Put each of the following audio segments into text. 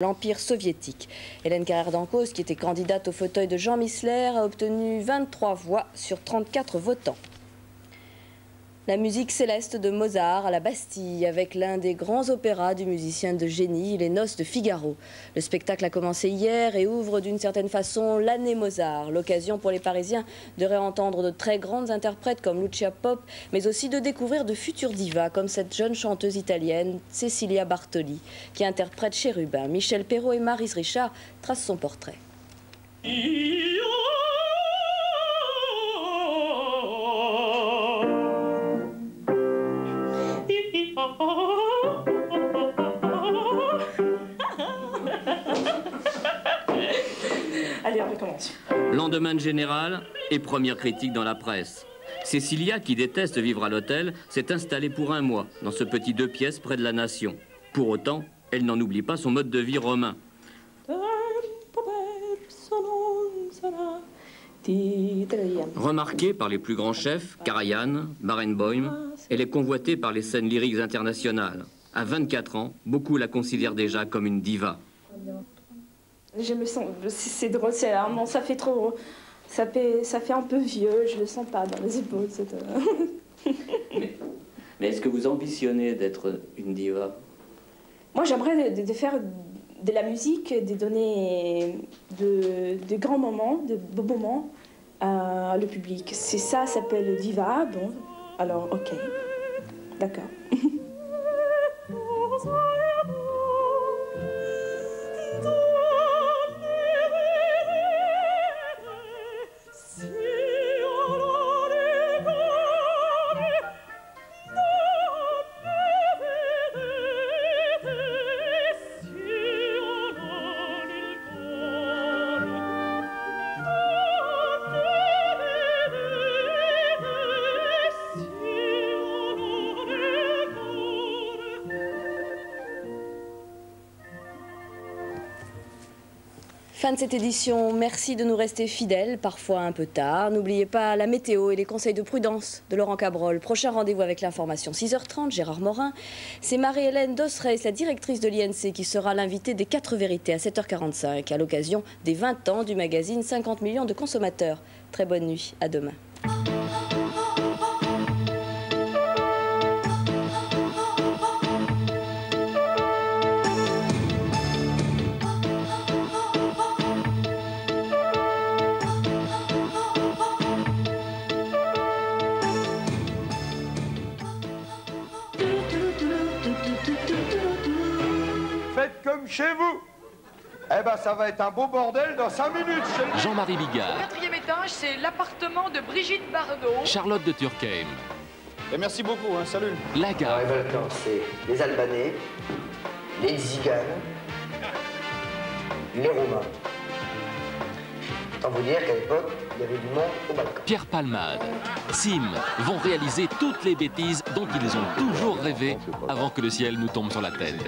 l'Empire soviétique. Hélène Carrère qui était candidate au fauteuil de Jean Missler, a obtenu 23 voix sur 34 votants. La musique céleste de Mozart à la Bastille avec l'un des grands opéras du musicien de génie, Les Noces de Figaro. Le spectacle a commencé hier et ouvre d'une certaine façon l'année Mozart, l'occasion pour les Parisiens de réentendre de très grandes interprètes comme Lucia Pop, mais aussi de découvrir de futures divas comme cette jeune chanteuse italienne Cecilia Bartoli, qui interprète Chérubin. Michel Perrault et Marise Richard tracent son portrait. Allez, on recommence. Lendemain de général et première critique dans la presse. Cécilia, qui déteste vivre à l'hôtel, s'est installée pour un mois dans ce petit deux pièces près de la Nation. Pour autant, elle n'en oublie pas son mode de vie romain. Remarquée par les plus grands chefs, Karajan, Barenboim, elle est convoitée par les scènes lyriques internationales. À 24 ans, beaucoup la considèrent déjà comme une diva. Je me sens, c'est drôle, c'est alarmant, ça fait trop, ça fait, ça fait un peu vieux, je le sens pas dans les épaules. mais, mais est-ce que vous ambitionnez d'être une diva? Moi, j'aimerais de, de, faire de la musique, de donner de, de grands moments, de beaux moments à le public. C'est ça, s'appelle diva. Bon, alors, ok, d'accord. Fin de cette édition, merci de nous rester fidèles, parfois un peu tard. N'oubliez pas la météo et les conseils de prudence de Laurent Cabrol. Prochain rendez-vous avec l'information 6h30, Gérard Morin. C'est Marie-Hélène Dosreis, la directrice de l'INC, qui sera l'invitée des 4 vérités à 7h45 à l'occasion des 20 ans du magazine 50 millions de consommateurs. Très bonne nuit, à demain. Chez vous. Eh ben, ça va être un beau bordel dans 5 minutes. Jean-Marie Au Bigard, quatrième étage, c'est l'appartement de Brigitte Bardot. Charlotte de Turckheim, Et merci beaucoup, hein, salut. Lagarde, Les Balkans, c'est les Albanais, les Tziganes, les Roumains. Autant vous dire qu'à l'époque, il y avait du monde au Balkan. Pierre Palmade, Sim vont réaliser toutes les bêtises dont ils ont toujours rêvé avant que le ciel nous tombe sur la tête.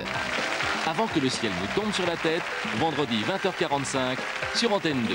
Avant que le ciel nous tombe sur la tête, vendredi 20h45 sur Antenne 2.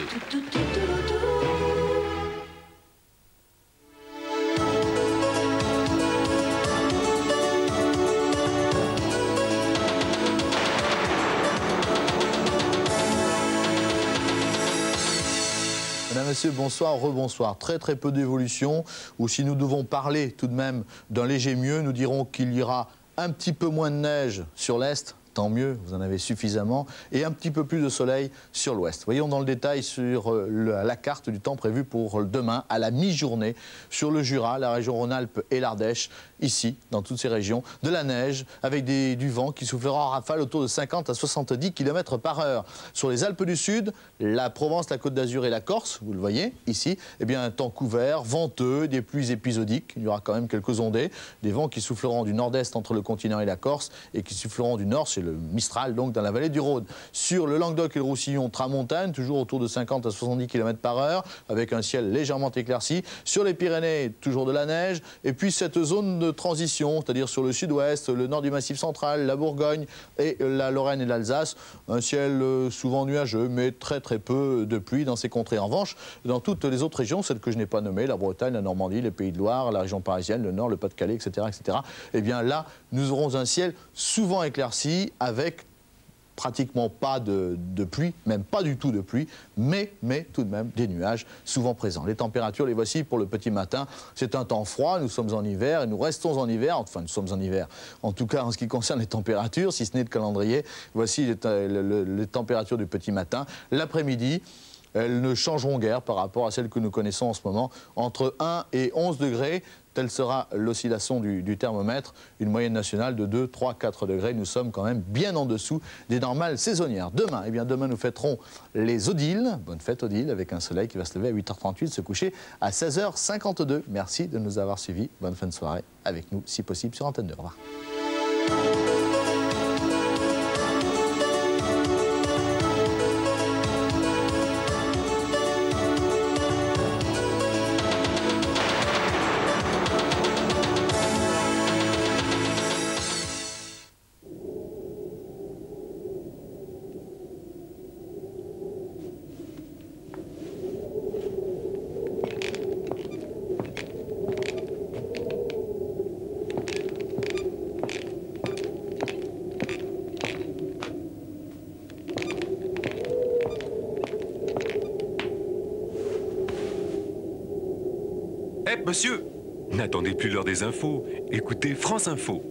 Mesdames, Messieurs, bonsoir, rebonsoir. Très très peu d'évolution, ou si nous devons parler tout de même d'un léger mieux, nous dirons qu'il y aura un petit peu moins de neige sur l'Est, tant mieux, vous en avez suffisamment, et un petit peu plus de soleil sur l'ouest. Voyons dans le détail sur euh, la carte du temps prévu pour demain, à la mi-journée, sur le Jura, la région Rhône-Alpes et l'Ardèche, ici, dans toutes ces régions, de la neige, avec du vent qui soufflera en rafale autour de 50 à 70 km par heure. Sur les Alpes du Sud, la Provence, la Côte d'Azur et la Corse, vous le voyez ici, eh bien un temps couvert, venteux, des pluies épisodiques, il y aura quand même quelques ondées, des vents qui souffleront du nord-est entre le continent et la Corse et qui souffleront du nord, c'est le Mistral, donc dans la vallée du Rhône. Sur le Languedoc et le Roussillon, tramontagne, toujours autour de 50 à 70 km par heure, avec un ciel légèrement éclairci. Sur les Pyrénées, toujours de la neige. Et puis cette zone de transition, c'est-à-dire sur le sud-ouest, le nord du Massif central, la Bourgogne et la Lorraine et l'Alsace, un ciel euh, souvent nuageux, mais très très peu de pluie dans ces contrées. En revanche, dans toutes les autres régions, celles que je n'ai pas nommées, la Bretagne, la Normandie, les Pays de Loire, la région parisienne, le Nord, le Pas-de-Calais, etc., etc., eh bien là, nous aurons un ciel souvent éclairci avec pratiquement pas de, pluie, même pas du tout de pluie, mais, mais tout de même des nuages souvent présents. Les températures, les voici pour le petit matin. C'est un temps froid, nous sommes en hiver et nous restons en hiver, enfin nous sommes en hiver, en tout cas en ce qui concerne les températures, si ce n'est le calendrier. Voici les températures du petit matin. L'après-midi, elles ne changeront guère par rapport à celles que nous connaissons en ce moment, entre 1 et 11 degrés. Telle sera l'oscillation du, thermomètre, une moyenne nationale de 2, 3, 4 degrés. Nous sommes quand même bien en dessous des normales saisonnières. Demain, eh bien demain nous fêterons les Odiles. Bonne fête Odile, avec un soleil qui va se lever à 8h38, se coucher à 16h52. Merci de nous avoir suivis. Bonne fin de soirée avec nous, si possible, sur Antenne 2. Au revoir. Monsieur N'attendez plus l'heure des infos. Écoutez France Info.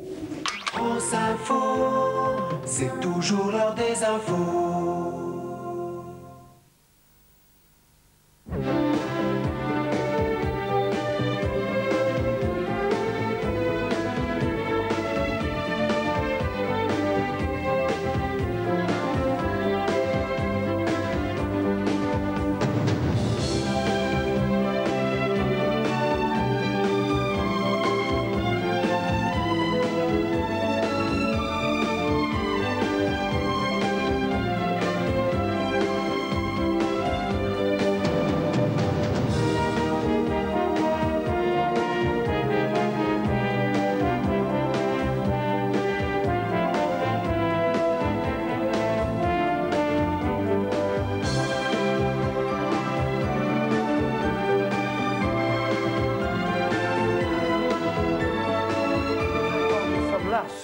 France Info, c'est toujours l'heure des infos.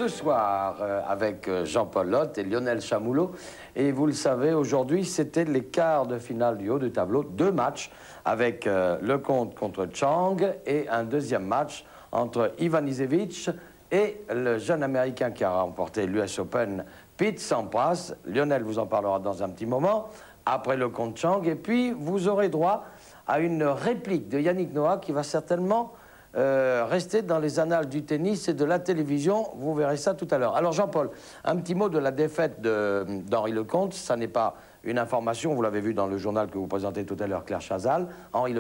Ce soir euh, avec euh, Jean-Paul Lotte et Lionel Chamoulot. Et vous le savez, aujourd'hui, c'était les quarts de finale du haut du tableau. Deux matchs avec euh, le compte contre Chang et un deuxième match entre Ivan Isevich et le jeune Américain qui a remporté l'US Open, Pete Sampras. Lionel vous en parlera dans un petit moment, après le compte Chang. Et puis, vous aurez droit à une réplique de Yannick Noah qui va certainement euh, rester dans les annales du tennis et de la télévision. Vous verrez ça tout à l'heure. Alors Jean-Paul, un petit mot de la défaite d'Henri Lecomte. Ça n'est pas une information, vous l'avez vu dans le journal que vous présentez tout à l'heure, Claire Chazal. Henri